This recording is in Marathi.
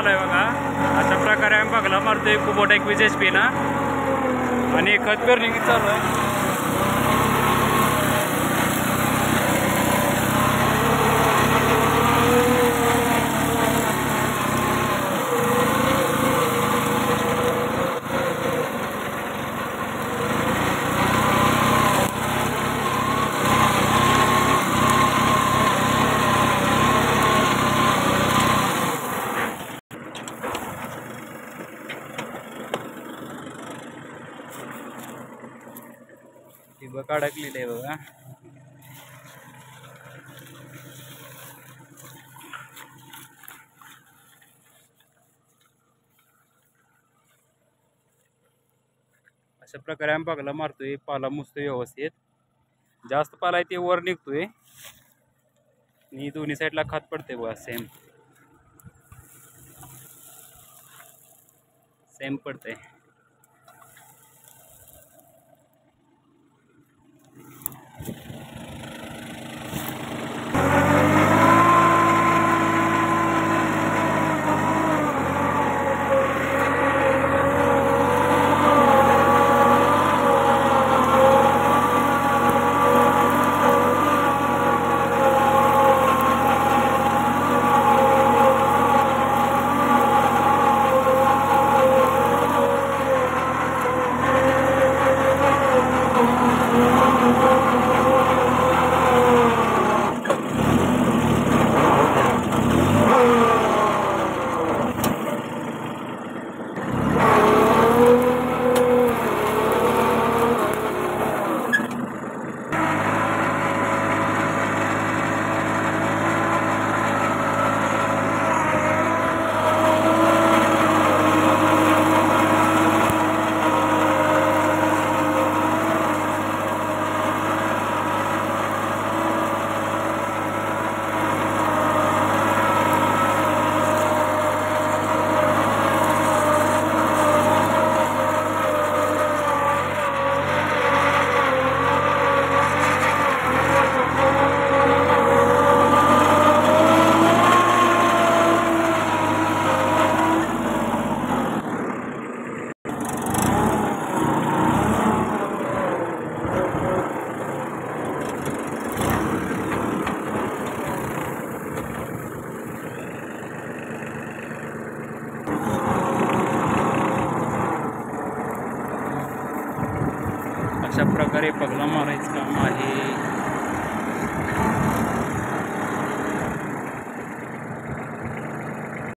मारायचं चालू आहे बघा. अशा प्रकारे आम्ही बघला मारतोय. कुबोटा एक एच पिना आणि खत पेरणी चालू आहे. ती बघ अडकलेली आहे बघा. अशा प्रकारे आम्ही बघला मारतोय पाला मुसतोय व्यवस्थित. जास्त पाला आहे ते वर निघतोय. आणि दोन्ही साईडला खात पडते बघा सेम सेम पडते अशा प्रकारे पगला मारायचं काम आहे.